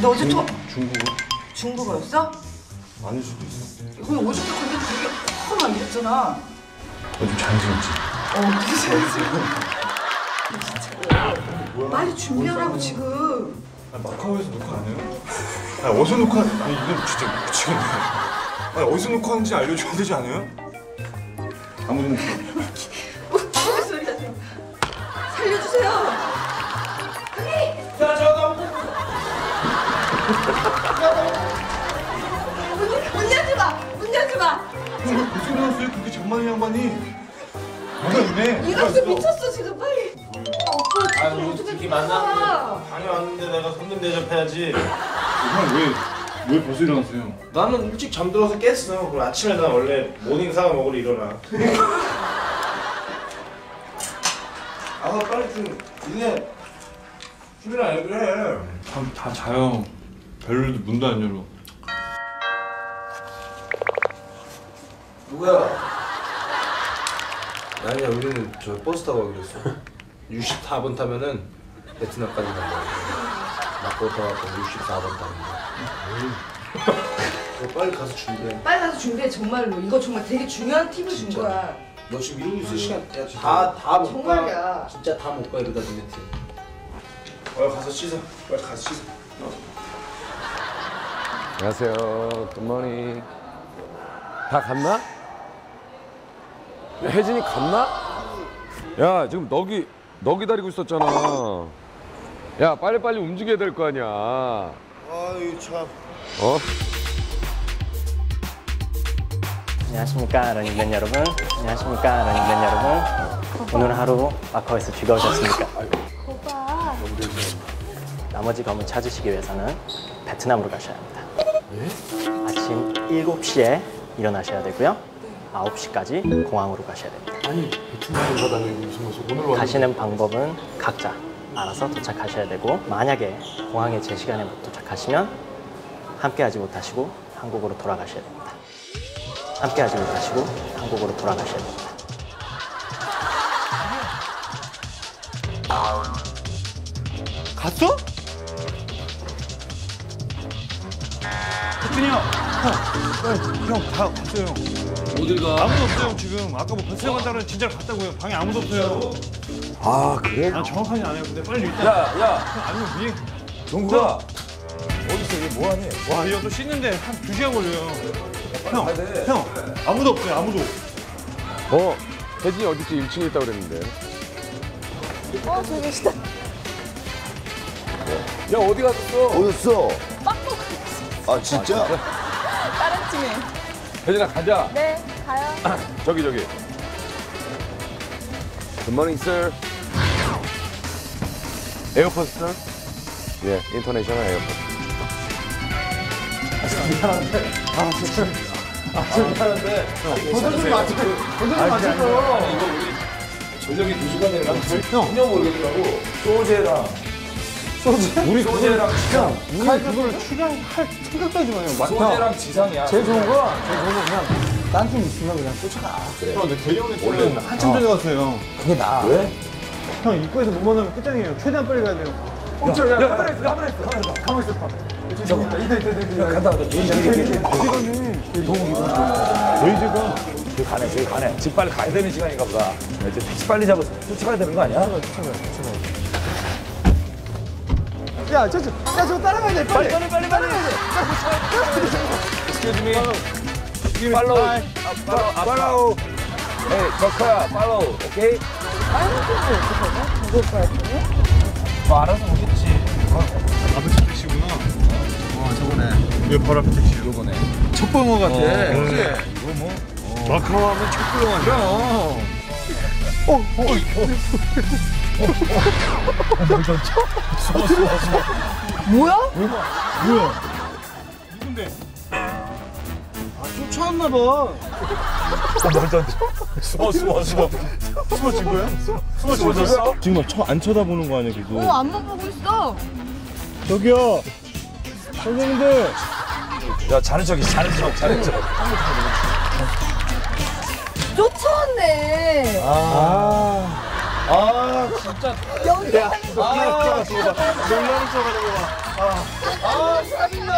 너 어제 또 중국어? 중국어였어? 아닐 수도 있어. 근데 어저께 근데 되게 험한 이랬잖아. 요즘 자연스럽지. 어, 되게 잘했어. 빨리 준비하라고 지금. 아, 마카오에서 녹화 안 해요? 아, 어디서 녹화? 아니 이건 진짜 미치겠네. 아, 어디서 녹화하는지 알려줘야 되지 않아요? 아무튼 무슨 소리야? 살려주세요. 문, 문 열지 마. 문 열지 마. 왜 무슨 일 났어요? 그렇게 장만이 양반이. 뭐가 있네. 이렇게 미쳤어 지금 빨리. 오빠 아, 지금 우리 어떻게 둘이 미쳤어? 만나? 다녀왔는데 내가 손님 대접해야지. 형 왜 왜 벌써 일어났어요? 나는 일찍 잠들어서 깼어. 그럼 아침에 나 원래 모닝 사과 먹으러 일어나. 아, 빨리 좀 니네 술이나 얘기를 해. 다, 다 자요. 별로도 문도 안 열어. 누구야? 아니야, 우리는 저 버스 타고 가기로 했어. 64번 타면은 베트남까지 간다. 막고 타갖고 64번 타는 거. 빨리 가서 준비해. 빨리 가서 준비해 정말로. 이거 정말 되게 중요한 팁을 준 진짜. 거야. 너 지금 이러고 있을 시간 다다못 가. 정말이야. 진짜 다 못 가 이러다 니네 팀. 빨리 가서 씻어. 빨리 가서 씻어. 안녕하세요. 굿모닝. 다 갔나? 야, 혜진이 갔나? 야, 지금 너, 기, 너 기다리고 있었잖아. 야, 빨리 빨리 움직여야 될 거 아니야. 아유 참. 어? 안녕하십니까 런닝맨 여러분 안녕하십니까 런닝맨 여러분 오늘 하루 마카오에서 즐거우셨습니까? 나머지 검을 찾으시기 위해서는 베트남으로 가셔야 합니다 아침 7시에 일어나셔야 되고요 9시까지 공항으로 가셔야 됩니다 아니 베트남을 가다니 무슨 무슨 오늘 왔는데. 가시는 방법은 각자 알아서 도착하셔야 되고 만약에 공항에 제 시간에 못 도착하시면 함께 하지 못하시고 한국으로 돌아가셔야 됩니다. 함께 하지 못하시고 한국으로 돌아가셔야 됩니다. 갔어? 형. 형, 형, 다 갔어요. 어딜 가? 아무도 없어요, 지금. 아까 뭐 벌써 간다는 진짜 갔다고요. 방에 아무도 없어요. 아, 그래? 난 정확하게 안 해요. 근데 빨리 일단. 야, 야, 형, 아니면 위에. 정구가. 어디서 이게 뭐하니? 와, 이거 또 씻는데 한 두 시간 걸려요. 형, 형, 아무도 없어요, 아무도. 어, 혜진이 어디지 1층에 있다고 그랬는데. 어, 저기 계시다. 야, 어디 갔어? 어딨어? 아 진짜? 다른 팀에. 혜진아, 가자. 네, 가요. 저기, 저기. 굿모닝, sir. 에어포스, sir? 예, 인터내셔널 에어포스. 전력이 두 시간 내가 전혀 모르겠더라고. 소재랑 우리 소재랑 형, 우리 그걸 출연할 생각까지 마요. 소재랑 지상이야. 제일 좋은 거, 제일 좋은 거 그냥 딴 팀 있으면 그냥 쫓아가. 그래. 형, 근데 대리원에 원래 한참 전에 갔어요. 그게 나. 왜? 형 입구에서 못 만나면 끝장이에요. 최대한 빨리 가야 돼요. 멈춰, 야, 가만히 있어, 가만히 있어, 가만히 있어, 가만히 있어. 저기 있다, 있다, 있다, 있다. 간다, 간다. 어디 가네? 레이저가 저기 가네, 저기 가네. 집 빨리 가야 되는 시간인가 보다. 이제 택시 빨리 잡아서 쫓아가야 되는 거 아니야? 야, 저, 저, 야, 저거 따라가야 돼, 빨리. 빨리, 빨리, 빨리. Excuse me. Follow. Follow. Follow. Hey, 저커야, follow. 오케이? 뭐 알아서 오겠지. 앞에 택시구나. 와, 저거네. 왜 바로 앞에 택시? 요거네. 첫 번호 같아. 그치? 이거 뭐. 마카오 하면 첫 번호 아니야. 어, 어, 뭐야? 뭐야? 누군데? 아, 쫓아왔나 봐. 숨어, 숨어, 숨어. 숨어 진 거야? 숨어 진 거야? 지금 쳐, 안 쳐다보는 거 아니야, 계속? 어, 앞만 보고 있어. 저기요. 선생님들. 야, 자는 척이 자는 척, 자는 척. 쫓아왔네. 아. 진짜. 야, 아, 진짜 놀라는 척하는 거 봐. 아, 아, 짜증나.